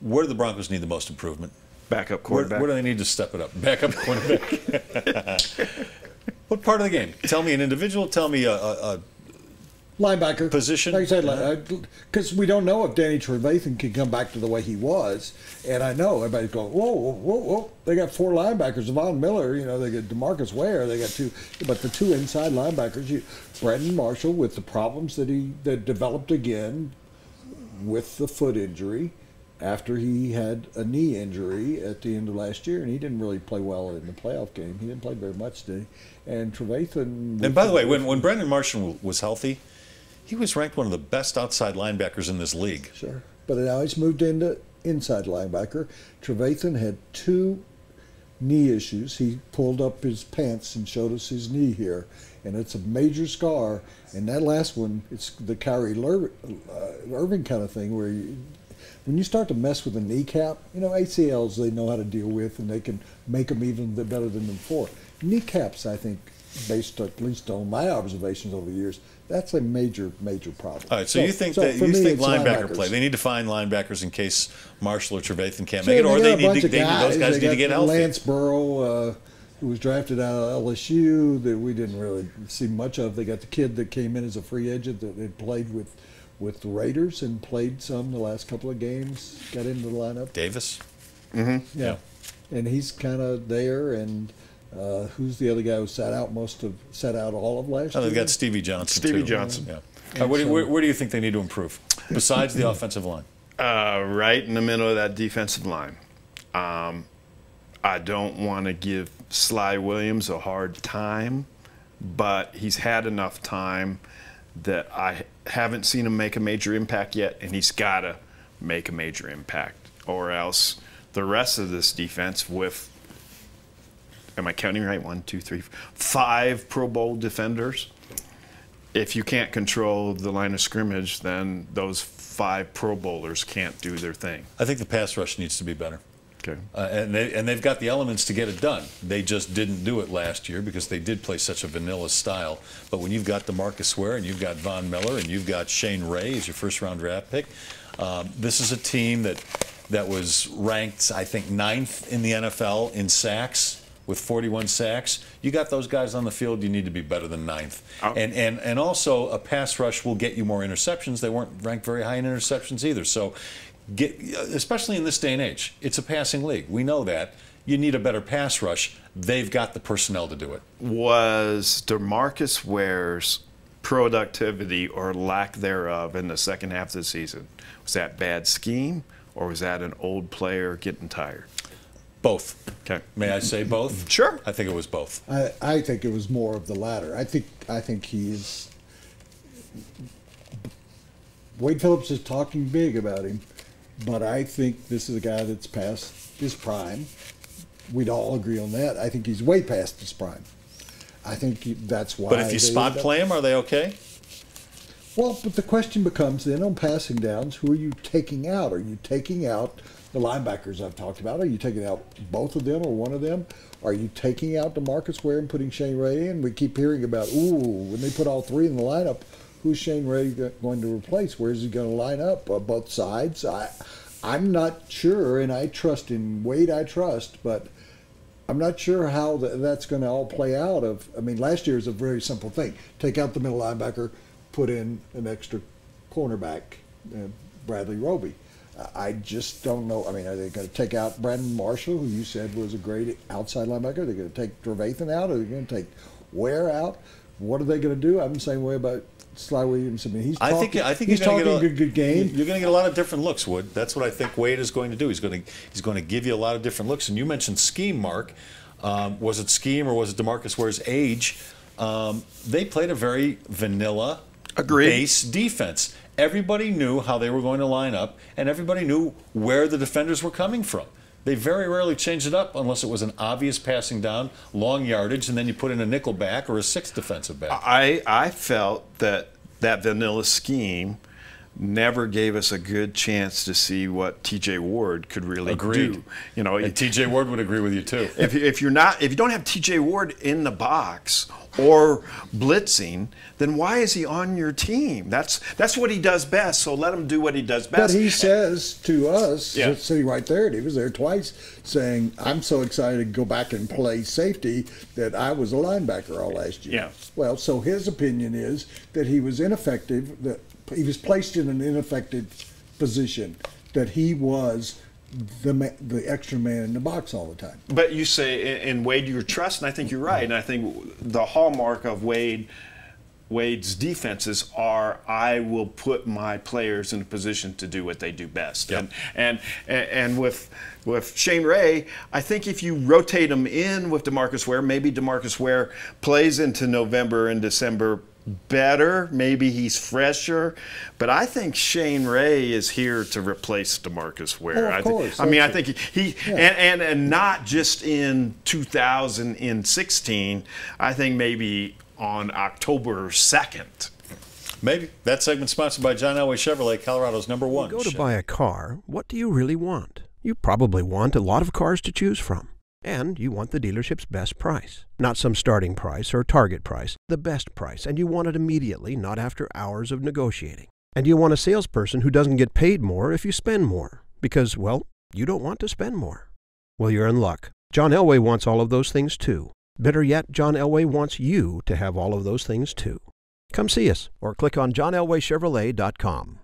Where do the Broncos need the most improvement? Backup Where, quarterback. where do they need to step it up? Backup quarterback. what part of the game? Tell me an individual. Tell me a, a, a linebacker Position? Like I said, because uh-huh. uh, we don't know if Danny Trevathan can come back to the way he was. And I know everybody's going, whoa, whoa, whoa, whoa. They got four linebackers. Von Miller, you know, they got Demarcus Ware. They got two, but the two inside linebackers, you, Brandon Marshall, with the problems that he that developed again with the foot injury after he had a knee injury at the end of last year, and he didn't really play well in the playoff game. He didn't play very much, did he? And Trevathan. And by the way, when, when Brandon Marshall was healthy, he was ranked one of the best outside linebackers in this league. Sure. But now he's moved into inside linebacker. Trevathan had two knee issues. He pulled up his pants and showed us his knee here, and it's a major scar. And that last one, it's the Kyrie Ler- uh, Irving kind of thing where you, when you start to mess with a kneecap, you know, ACLs they know how to deal with, and they can make them even better than before. Kneecaps, I think, based at least on my observations over the years, that's a major, major problem. All right, so, you think so that you me, think linebacker linebackers. play? They need to find linebackers in case Marshall or Trevathan can't So make it, or they need to, of they need those guys They need to got get healthy. Lamin Barrow, uh, who was drafted out of LSU, that we didn't really see much of. They got the kid that came in as a free agent that had played with with the Raiders and played some the last couple of games. Got into the lineup. Davis. Yeah, and he's kind of there. And uh, who's the other guy who sat out most of sat out all of last Oh, they've year? got Stevie Johnson. Stevie too. Johnson. Yeah. All right, where, do, where, where do you think they need to improve besides the offensive line? Uh, right in the middle of that defensive line. Um, I don't want to give Sly Williams a hard time, but he's had enough time that I haven't seen him make a major impact yet, and he's got to make a major impact, or else the rest of this defense with am I counting right? One, two, three, five Pro Bowl defenders. If you can't control the line of scrimmage, then those five Pro Bowlers can't do their thing. I think the pass rush needs to be better. Okay. Uh, and they and they've got the elements to get it done. They just didn't do it last year because they did play such a vanilla style. But when you've got Demarcus Ware and you've got Von Miller and you've got Shane Ray as your first round draft pick, um, this is a team that that was ranked I think ninth in the NFL in sacks with 41 sacks. You got those guys on the field. You need to be better than ninth. Oh. And and and also a pass rush will get you more interceptions. They weren't ranked very high in interceptions either. So get especially in this day and age it's a passing league we know that you need a better pass rush they've got the personnel to do it Was Demarcus Ware's productivity or lack thereof in the second half of the season was that bad scheme or was that an old player getting tired? Both Okay. may i say both Sure. i think it was both I, I think it was more of the latter. I think I think he's Wade Phillips is talking big about him, but I think this is a guy that's past his prime. We'd all agree on that. I think he's way past his prime. I think he, that's why. but if you spot play them are they okay well, but the question becomes then on passing downs, who are you taking out? Are you taking out the linebackers I've talked about? Are you taking out both of them or one of them? Are you taking out Demarcus Ware and putting Shane Ray in? We keep hearing about, ooh, when they put all three in the lineup, who's Shane Ray going to replace? Where's he going to line up? Uh, both sides? I, I'm not sure, and I trust in Wade. I trust, but I'm not sure how th- that's going to all play out. Of, I mean, last year is a very simple thing: take out the middle linebacker, put in an extra cornerback, uh, Bradley Roby. I- I just don't know. I mean, are they going to take out Brandon Marshall, who you said was a great outside linebacker? Are they going to take Trevathan out? Are they going to take Ware out? What are they going to do? I'm the same way about Sly Williams. I mean, he's I talking, think I think he's you're going talking to a good, good game. You're going to get a lot of different looks, Wood. That's what I think Wade is going to do. He's going to he's going to give you a lot of different looks. And you mentioned scheme, Mark. Um, was it scheme or was it Demarcus Ware's age? Um, they played a very vanilla Agreed. base defense. Everybody knew how they were going to line up, and everybody knew where the defenders were coming from. They very rarely changed it up unless it was an obvious passing down, long yardage, and then you put in a nickel back or a sixth defensive back. I I felt that that vanilla scheme never gave us a good chance to see what TJ Ward could really Agreed. do. You know, And TJ Ward would agree with you too. if, you- if you're not if you don't have TJ Ward in the box or blitzing, then why is he on your team? That's that's what he does best. So let him do what he does best. But he says to us, Yeah. sitting right there, and he was there twice, saying, "I'm so excited to go back and play safety that I was a linebacker all last year." Yeah. Well, so his opinion is that he was ineffective. That he was placed in an ineffective position. That he was the ma- the extra man in the box all the time. But you say, in Wade, you trust, and I think you're right. And I think the hallmark of Wade, Wade's defenses are I will put my players in a position to do what they do best. Yep. And, and and and with with Shane Ray, I think if you rotate him in with Demarcus Ware, maybe Demarcus Ware plays into November and December better. Maybe he's fresher, but I think Shane Ray is here to replace Demarcus Ware. Oh, of I, think- course. I mean, I think he, he and, and and not just in 2016. I think maybe on October 2nd. Maybe. That segment sponsored by John Elway Chevrolet, Colorado's number one. Go to buy a car, what do you really want? You probably want a lot of cars to choose from. And you want the dealership's best price. Not some starting price or target price, the best price. And you want it immediately, not after hours of negotiating. And you want a salesperson who doesn't get paid more if you spend more. Because, well, you don't want to spend more. Well, you're in luck. John Elway wants all of those things too. Better yet, John Elway wants you to have all of those things too. Come see us or click on johnelwaychevrolet.com.